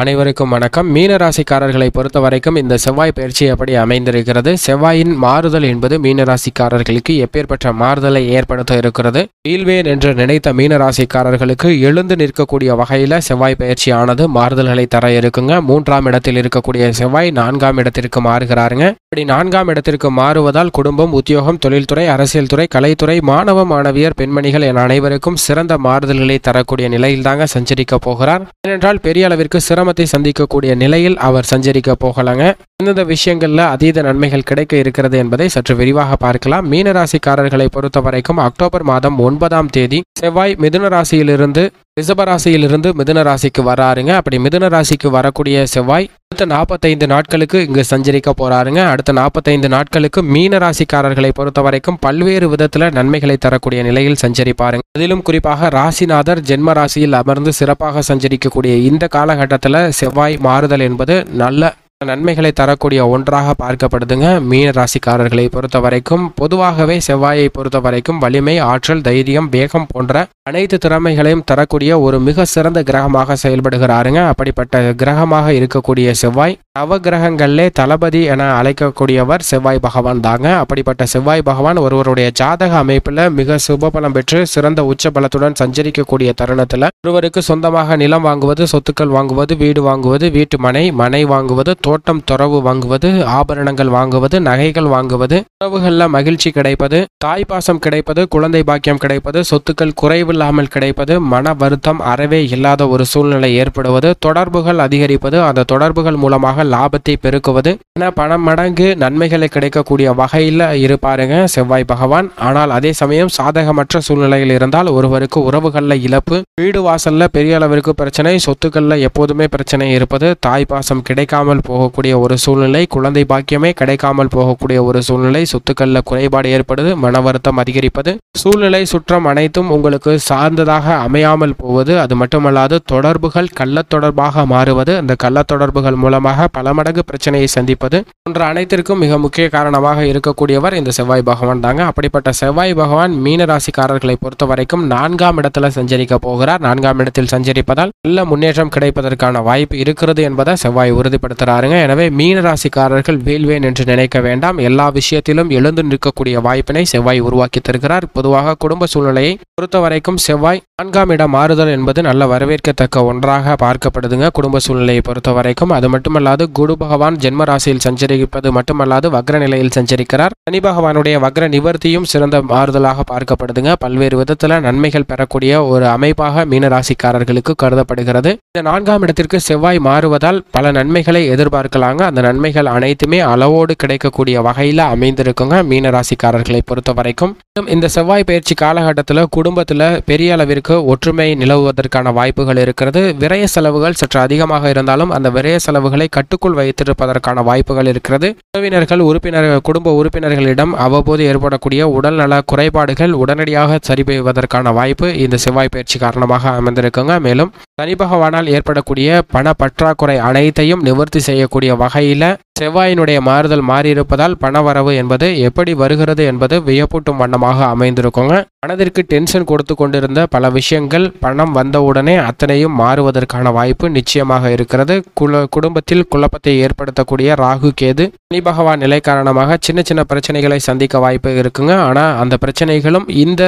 அனைவருக்கும் வணக்கம். மீன ராசிக்காரர்களை பொறுத்த வரைக்கும் இந்த செவ்வாய் பயிற்சி எப்படி அமைந்திருக்கிறது. செவ்வாயின் மாறுதல் என்பது மீன ராசிக்காரர்களுக்கு எப்பேற்பட்ட மாறுதலை ஏற்படுத்த இருக்கிறது. வீழ்வேன் என்று நினைத்த மீன ராசிக்காரர்களுக்கு எழுந்து நிற்கக்கூடிய வகையில் செவ்வாய் பயிற்சியானது மாறுதல்களை தர இருக்குங்க. மூன்றாம் இடத்தில் இருக்கக்கூடிய செவ்வாய் நான்காம் இடத்திற்கு மாறுகிறாருங்க. இப்படி நான்காம் இடத்திற்கு மாறுவதால் குடும்பம் உத்தியோகம் தொழில்துறை அரசியல் துறை கலைத்துறை மாணவ மாணவியர் பெண்மணிகள் என அனைவருக்கும் சிறந்த மாறுதல்களை தரக்கூடிய நிலையில் தாங்க சஞ்சரிக்க போகிறார். ஏனென்றால் பெரிய அளவிற்கு சிரமத்தை சந்திக்கக்கூடிய நிலையில் அவர் சஞ்சரிக்க போகலாங்க. எந்தெந்த விஷயங்கள்ல அதீத நன்மைகள் கிடைக்க இருக்கிறது என்பதை சற்று விரிவாக பார்க்கலாம். மீனராசிக்காரர்களை பொறுத்த வரைக்கும் அக்டோபர் மாதம் ஒன்பதாம் தேதி செவ்வாய் மிதுன ராசியிலிருந்து ரிசபராசியிலிருந்து மிதுன ராசிக்கு வராருங்க. அப்படி மிதுன ராசிக்கு வரக்கூடிய செவ்வாய் அடுத்த நாற்பத்தைந்து நாட்களுக்கு இங்கு சஞ்சரிக்க போறாருங்க. அடுத்த நாற்பத்தைந்து நாட்களுக்கு மீன ராசிக்காரர்களை பொறுத்த வரைக்கும் பல்வேறு விதத்துல நன்மைகளை தரக்கூடிய நிலையில் சஞ்சரிப்பாருங்க. அதிலும் குறிப்பாக ராசிநாதர் ஜென்ம ராசியில் அமர்ந்து சிறப்பாக சஞ்சரிக்கக்கூடிய இந்த காலகட்டத்தில் செவ்வாய் மாறுதல் என்பது நல்ல நன்மைகளை தரக்கூடிய ஒன்றாக பார்க்கப்படுதுங்க. மீன ராசிக்காரர்களை பொறுத்த வரைக்கும் பொதுவாகவே செவ்வாயை பொறுத்த வரைக்கும் வலிமை ஆற்றல் தைரியம் வேகம் போன்ற அனைத்து திறமைகளையும் தரக்கூடிய ஒரு மிக சிறந்த கிரகமாக செயல்படுகிறாருங்க. அப்படிப்பட்ட கிரகமாக இருக்கக்கூடிய செவ்வாய் நவ கிரகங்களிலே தளபதி என அழைக்கக்கூடியவர் செவ்வாய் பகவான் தாங்க. அப்படிப்பட்ட செவ்வாய் பகவான் ஒருவருடைய ஜாதக அமைப்பில் மிக சுபபலம் பெற்று சிறந்த உச்ச பலத்துடன் சஞ்சரிக்கக்கூடிய தருணத்தில் ஒருவருக்கு சொந்தமாக நிலம் வாங்குவது சொத்துக்கள் வாங்குவது வீடு வாங்குவது வீட்டு மனை மனை வாங்குவது தோட்டம் துறவு வாங்குவது ஆபரணங்கள் வாங்குவது நகைகள் வாங்குவது உறவுகளில் மகிழ்ச்சி கிடைப்பது தாய்ப்பாசம் கிடைப்பது குழந்தை பாக்கியம் கிடைப்பது சொத்துக்கள் குறைவில் குறைவில்லாமல் கிடைப்பது மன வருத்தம் அறவே இல்லாத ஒரு சூழ்நிலை ஏற்படுவது தொடர்புகள் அதிகரிப்பது அந்த தொடர்புகள் மூலமாக லாபத்தை பெருக்குவது. என பல மடங்கு நன்மைகளை கிடைக்கக்கூடிய வகையில் இருப்பாருங்க செவ்வாய் பகவான். ஆனால் அதே சமயம் சாதகமற்ற சூழ்நிலையில் இருந்தால் ஒருவருக்கு உறவுகளில் இழப்பு வீடு வாசல்ல பெரிய அளவிற்கு பிரச்சனை சொத்துக்கள்ல எப்போதுமே பிரச்சனை இருப்பது தாய் பாசம் கிடைக்காமல் போகக்கூடிய ஒரு சூழ்நிலை குழந்தை பாக்கியமே கிடைக்காமல் போகக்கூடிய ஒரு சூழ்நிலை சொத்துக்களில் குறைபாடு ஏற்படுது மன வருத்தம் அதிகரிப்பது. சூழ்நிலை சுற்றம் அனைத்தும் உங்களுக்கு சார்ந்ததாக அமையாமல் போவது அது மட்டுமல்லாது தொடர்புகள் கள்ளத்தொடர்பாக மாறுவது அந்த கள்ளத்தொடர்புகள் மூலமாக பல மடங்கு பிரச்சனையை சந்திப்பது போன்ற அனைத்திற்கும் மிக முக்கிய காரணமாக இருக்கக்கூடியவர் இந்த செவ்வாய் பகவான் தாங்க. அப்படிப்பட்ட செவ்வாய் பகவான் மீன ராசிக்காரர்களை பொறுத்த வரைக்கும் நான்காம் இடத்துல சஞ்சரிக்க போகிறார். நான்காம் இடத்தில் சஞ்சரிப்பதால் நல்ல முன்னேற்றம் கிடைப்பதற்கான வாய்ப்பு இருக்கிறது என்பதை செவ்வாய் உறுதிப்படுத்துறாருங்க. எனவே மீன ராசிக்காரர்கள் வீழ்வேன் என்று நினைக்க வேண்டாம். எல்லா விஷயத்திலும் எழுந்து நிற்கக்கூடிய வாய்ப்பினை செவ்வாய் உருவாக்கி தருகிறார். பொதுவாக குடும்ப சூழ்நிலையை பொறுத்த வரைக்கும் செவ்வாய் நான்காம் இடம் மாறுதல் என்பது நல்ல வரவேற்கத்தக்க ஒன்றாக பார்க்கப்படுதுங்க. குடும்ப சூழ்நிலையை பொறுத்த வரைக்கும் அது மட்டுமல்லாது குரு பகவான் ஜென்ம ராசியில் சஞ்சரிப்பது மட்டுமல்லாது வக்ர நிலையில் சஞ்சரிக்கிறார். சனி பகவானுடைய வக்ர நிவர்த்தியும் சிறந்த மாறுதலாக பார்க்கப்படுதுங்க. பல்வேறு விதத்தில் நன்மைகள் பெறக்கூடிய ஒரு அமைப்பாக மீன ராசிக்காரர்களுக்கு கருதப்படுகிறது. இந்த நான்காம் இடத்திற்கு செவ்வாய் மாறுவதால் பல நன்மைகளை எதிர்பார்க்கலாங்க. அந்த நன்மைகள் அனைத்துமே அளவோடு கிடைக்கக்கூடிய வகையில் அமைந்திருக்குங்க மீன ராசிக்காரர்களை பொறுத்த வரைக்கும் இந்த செவ்வாய் பயிற்சி காலகட்டத்தில் குடும்பத்தில் பெரிய அளவிற்கு ஒற்றுமை நிலவுவதற்கான வாய்ப்புகள் இருக்கிறது. விரய செலவுகள் சற்று அதிகமாக இருந்தாலும் அந்த விரய செலவுகளை கட்டுக்குள் வைத்திருப்பதற்கான வாய்ப்புகள் இருக்கிறது. உறவினர்கள் உறுப்பினர் குடும்ப உறுப்பினர்களிடம் அவ்வப்போது ஏற்படக்கூடிய உடல்நல குறைபாடுகள் உடனடியாக சரி பெய்வதற்கான வாய்ப்பு இந்த செவ்வாய் பயிற்சி காரணமாக அமைந்திருக்குங்க. மேலும் சனி பகவானால் ஏற்படக்கூடிய பண பற்றாக்குறை அனைத்தையும் நிவர்த்தி செய்யக்கூடிய வகையில் செவ்வாயினுடைய மாறுதல் மாறியிருப்பதால் பணவரவு என்பது எப்படி வருகிறது என்பது வியப்பூட்டும் வண்ணமாக அமைந்திருக்குங்க. மனதிற்கு டென்ஷன் கொடுத்து கொண்டிருந்த பல விஷயங்கள் பணம் வந்தவுடனே அத்தனையும் மாறுவதற்கான வாய்ப்பு நிச்சயமாக இருக்கிறது. குல குடும்பத்தில் குழப்பத்தை ஏற்படுத்தக்கூடிய ராகு கேது சனி பகவான் நிலை காரணமாக சின்ன சின்ன பிரச்சனைகளை சந்திக்க வாய்ப்பு இருக்குங்க. ஆனால் அந்த பிரச்சனைகளும் இந்த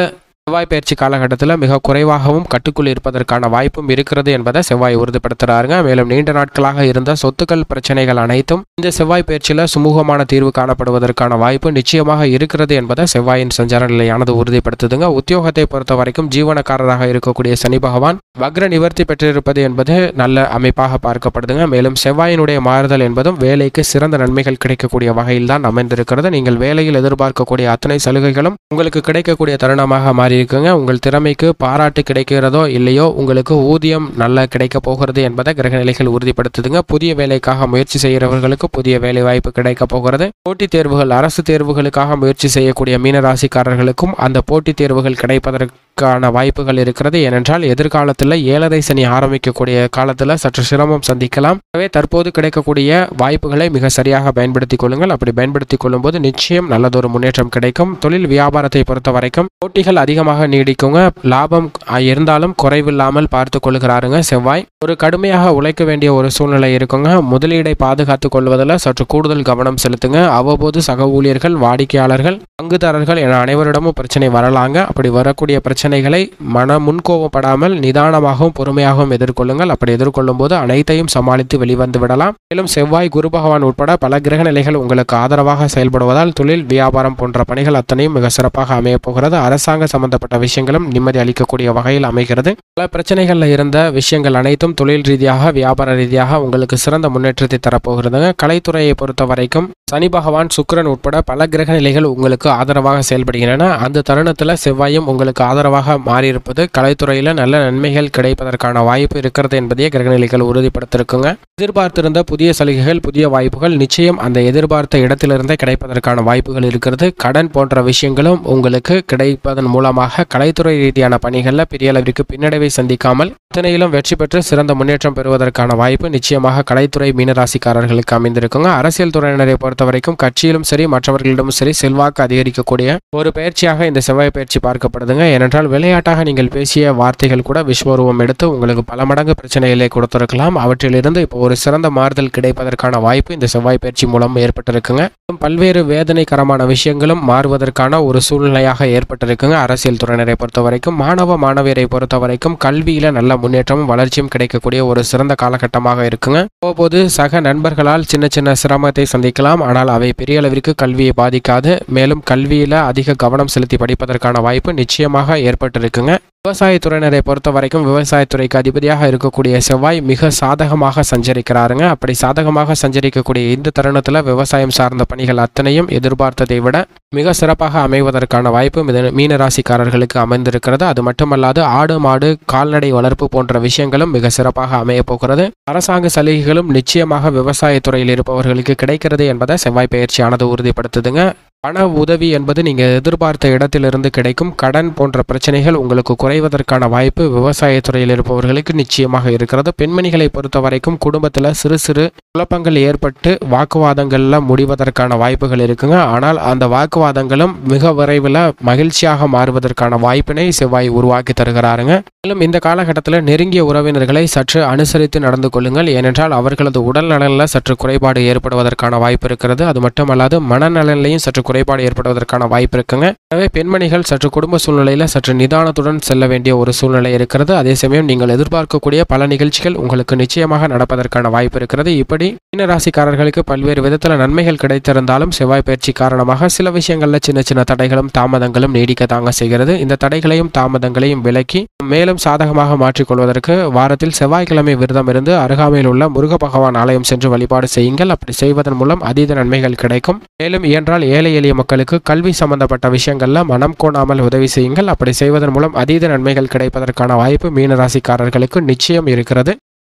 செவ்வாய் பயிற்சி காலகட்டத்தில் மிக குறைவாகவும் கட்டுக்குள் இருப்பதற்கான வாய்ப்பும் இருக்கிறது என்பதை செவ்வாய் உறுதிப்படுத்துறாருங்க. மேலும் நீண்ட நாட்களாக இருந்த சொத்துக்கள் பிரச்சனைகள் அனைத்தும் இந்த செவ்வாய் பயிற்சியில் சுமூகமான தீர்வு காணப்படுவதற்கான வாய்ப்பு நிச்சயமாக இருக்கிறது என்பதை செவ்வாயின் சஞ்சார நிலையானது உறுதிப்படுத்துதுங்க. உத்தியோகத்தை பொறுத்த வரைக்கும் ஜீவனக்காரராக இருக்கக்கூடிய சனி பகவான் வக்ர நிவர்த்தி பெற்றிருப்பது என்பது நல்ல அமைப்பாக பார்க்கப்படுதுங்க. மேலும் செவ்வாயினுடைய மாறுதல் என்பதும் வேலைக்கு சிறந்த நன்மைகள் கிடைக்கக்கூடிய வகையில் தான் அமைந்திருக்கிறது. நீங்கள் வேலையில் எதிர்பார்க்கக்கூடிய அத்தனை சலுகைகளும் உங்களுக்கு கிடைக்கக்கூடிய தருணமாக மாறி இருக்குங்க உங்கள் திறமைக்கு பாராட்டு கிடைக்கிறதோ இல்லையோ உங்களுக்கு ஊதியம் நல்லா கிடைக்க போகிறது என்பதை கிரகநிலைகள் உறுதிப்படுத்துதுங்க. புதிய வேலைக்காக முயற்சி செய்கிறவர்களுக்கு புதிய வேலை வாய்ப்பு கிடைக்க போகிறது. போட்டித் தேர்வுகள் அரசு தேர்வுகளுக்காக முயற்சி செய்யக்கூடிய மீனராசிக்காரர்களுக்கும் அந்த போட்டித் தேர்வுகள் கிடைப்பதற்கு வருவதற்கான வாய்ப்புகள் இருக்கிறது. ஏனென்றால் எதிர்காலத்தில் ஏழரை சனி ஆரம்பிக்கக்கூடிய காலத்தில் சற்று சிரமம் சந்திக்கலாம். எனவே தற்போது கிடைக்கக்கூடிய வாய்ப்புகளை மிக சரியாக பயன்படுத்திக் கொள்ளுங்கள். அப்படி பயன்படுத்திக் கொள்ளும்போது நிச்சயம் நல்லதொரு முன்னேற்றம் கிடைக்கும். தொழில் வியாபாரத்தை பொறுத்த வரைக்கும் போட்டிகள் அதிகமாக நீடிக்குங்க. லாபம் இருந்தாலும் குறைவில்லாமல் பார்த்து கொள்கிறாருங்க செவ்வாய். ஒரு கடுமையாக உழைக்க வேண்டிய ஒரு சூழ்நிலை இருக்குங்க. முதலீடை பாதுகாத்துக் கொள்வதில் சற்று கூடுதல் கவனம் செலுத்துங்க. அவ்வப்போது சக ஊழியர்கள் வாடிக்கையாளர்கள் பங்குதாரர்கள் என அனைவரிடமும் பிரச்சனை வரலாங்க. அப்படி வரக்கூடிய பிரச்சனை பிரச்சனைகளை மன முன்கோபப்படாமல் நிதானமாகவும் பொறுமையாகவும் எதிர்கொள்ளுங்கள். அப்படி எதிர்கொள்ளும் போது அனைத்தையும் சமாளித்து வெளிவந்து விடலாம். மேலும் செவ்வாய் குரு பகவான் உட்பட பல கிரக நிலைகள் உங்களுக்கு ஆதரவாக செயல்படுவதால் தொழில் வியாபாரம் போன்ற பணிகள் அத்தனையும் மிக சிறப்பாக அமையப்போகிறது அரசாங்க சம்பந்தப்பட்ட விஷயங்களும் நிம்மதி அளிக்கக்கூடிய வகையில் அமைகிறது. பல பிரச்சனைகளில் இருந்த விஷயங்கள் அனைத்தும் தொழில் ரீதியாக வியாபார ரீதியாக உங்களுக்கு சிறந்த முன்னேற்றத்தை தரப்போகிறதுங்க. கலைத்துறையை பொறுத்த வரைக்கும் சனி பகவான் சுக்கிரன் உட்பட பல கிரக நிலைகள் உங்களுக்கு ஆதரவாக செயல்படுகின்றன. அந்த தருணத்தில் செவ்வாயும் உங்களுக்கு ஆதரவாக மாறியிருப்பது. கலைத்துறையில் நல்ல நன்மைகள் கிடைப்பதற்கான வாய்ப்பு இருக்கிறது என்பதையே கிரகநிலைகள் உறுதிப்படுத்திருக்குங்க எதிர்பார்த்திருந்த புதிய சலுகைகள் புதிய வாய்ப்புகள் நிச்சயம் அந்த எதிர்பார்த்த இடத்திலிருந்தே கிடைப்பதற்கான வாய்ப்புகள் இருக்கிறது. கடன் போன்ற விஷயங்களும் உங்களுக்கு கிடைப்பதன் மூலமாக கலைத்துறை ரீதியான பணிகளில் பெரிய அளவிற்கு பின்னடைவை சந்திக்காமல் அத்தனையிலும் வெற்றி பெற்று சிறந்த முன்னேற்றம் பெறுவதற்கான வாய்ப்பு நிச்சயமாக கலைத்துறை மீனராசிக்காரர்களுக்கு அமைந்திருக்குங்க. அரசியல் துறையினரை பொறுத்த வரைக்கும் கட்சியிலும் சரி மற்றவர்களிடமும் சரி செல்வாக்கு அதிகரிக்கக்கூடிய ஒரு பயிற்சியாக இந்த செவ்வாய் பயிற்சி பார்க்கப்படுதுங்க. ஏனென்றால் விளையாட்டாக நீங்கள் பேசிய வார்த்தைகள் கூட விஸ்வரூபம் எடுத்து உங்களுக்கு பல மடங்கு பிரச்சனைகளை கொடுத்திருக்கலாம். அவற்றிலிருந்து இப்போ ஒரு சிறந்த மாறுதல் கிடைப்பதற்கான வாய்ப்பு இந்த செவ்வாய் பயிற்சி மூலம் ஏற்பட்டிருக்குங்க. பல்வேறு வேதனைகரமான விஷயங்களும் மாறுவதற்கான ஒரு சூழ்நிலையாக ஏற்பட்டிருக்குங்க. அரசியல் துறையினரை பொறுத்த வரைக்கும் மாணவ மாணவியரை பொறுத்த வரைக்கும் கல்வியில நல்ல முன்னேற்றமும் வளர்ச்சியும் கிடைக்கக்கூடிய ஒரு சிறந்த காலகட்டமாக இருக்குங்க. போது சக நண்பர்களால் சின்ன சின்ன சிரமத்தை சந்திக்கலாம். ஆனால் அவை பெரிய அளவிற்கு கல்வியை பாதிக்காது. மேலும் கல்வியில் அதிக கவனம் செலுத்தி படிப்பதற்கான வாய்ப்பு நிச்சயமாக ஏற்பட்டிருக்குங்க. விவசாயத்துறையினரை பொறுத்த வரைக்கும் விவசாயத்துறைக்கு அதிபதியாக இருக்கக்கூடிய செவ்வாய் மிக சாதகமாக சஞ்சரிக்கிறாருங்க. அப்படி சாதகமாக சஞ்சரிக்கக்கூடிய இந்த தருணத்தில் விவசாயம் சார்ந்த பணிகள் அத்தனையும் எதிர்பார்த்ததை விட மிக சிறப்பாக அமைவதற்கான வாய்ப்பு மீனராசிக்காரர்களுக்கு அமைந்திருக்கிறது. அது மட்டுமல்லாது ஆடு மாடு கால்நடை வளர்ப்பு போன்ற விஷயங்களும் மிக சிறப்பாக அமைய போகிறது. அரசாங்க சலுகைகளும் நிச்சயமாக விவசாயத்துறையில் இருப்பவர்களுக்கு கிடைக்கிறது என்பதை செவ்வாய் பயிற்சியானது உறுதிப்படுத்துதுங்க. பண உதவி என்பது நீங்கள் எதிர்பார்த்த இடத்திலிருந்து கிடைக்கும் கடன் போன்ற பிரச்சனைகள் உங்களுக்கு குறைவதற்கான வாய்ப்பு விவசாயத்துறையில் இருப்பவர்களுக்கு நிச்சயமாக இருக்கிறது. பெண்மணிகளை பொறுத்த வரைக்கும் குடும்பத்தில் சிறு சிறு குழப்பங்கள் ஏற்பட்டு வாக்குவாதங்களில் முடிவதற்கான வாய்ப்புகள் இருக்குங்க. ஆனால் அந்த வாக்குவாதங்களும் மிக விரைவில் மகிழ்ச்சியாக மாறுவதற்கான வாய்ப்பினை செவ்வாய் உருவாக்கி தருகிறாருங்க. மேலும் இந்த காலகட்டத்தில் நெருங்கிய உறவினர்களை சற்று அனுசரித்து நடந்து கொள்ளுங்கள். ஏனென்றால் அவர்களது உடல் நலனில் சற்று குறைபாடு ஏற்படுவதற்கான வாய்ப்பு இருக்கிறது. அது மட்டுமல்லாது மனநலனிலையும் சற்று குறைபாடு ஏற்படுவதற்கான வாய்ப்பு இருக்குங்க. எனவே பெண்மணிகள் சற்று குடும்ப சூழ்நிலையில் சற்று நிதானத்துடன் செல்ல வேண்டிய ஒரு சூழ்நிலை இருக்கிறது. அதே சமயம் நீங்கள் எதிர்பார்க்கக்கூடிய பல நிகழ்ச்சிகள் உங்களுக்கு நிச்சயமாக நடப்பதற்கான வாய்ப்பு இருக்கிறது. இப்படி மீன ராசிக்காரர்களுக்கு பல்வேறு விதத்தில் நன்மைகள் கிடைத்திருந்தாலும் செவ்வாய் பயிற்சி காரணமாக சில விஷயங்களில் சின்ன சின்ன தடைகளும் தாமதங்களும் நீடிக்க தாங்க செய்கிறது. இந்த தடைகளையும் தாமதங்களையும் விலக்கி மேலும் சாதகமாக மாற்றிக்கொள்வதற்கு வாரத்தில் செவ்வாய்க்கிழமை விரதம் இருந்து அருகாமையில் உள்ள முருக பகவான் ஆலயம் சென்று வழிபாடு செய்யுங்கள். அப்படி செய்வதன் மூலம் அதீத நன்மைகள் கிடைக்கும். மேலும் இயன்றால் ஏழை எளிய மக்களுக்கு கல்வி சம்பந்தப்பட்ட விஷயங்கள்ல மனம் கோணாமல் உதவி செய்யுங்கள். அப்படி செய்வதன் மூலம் அதீத நன்மைகள் கிடைப்பதற்கான வாய்ப்பு மீனராசிக்காரர்களுக்கு நிச்சயம் இருக்கிறது.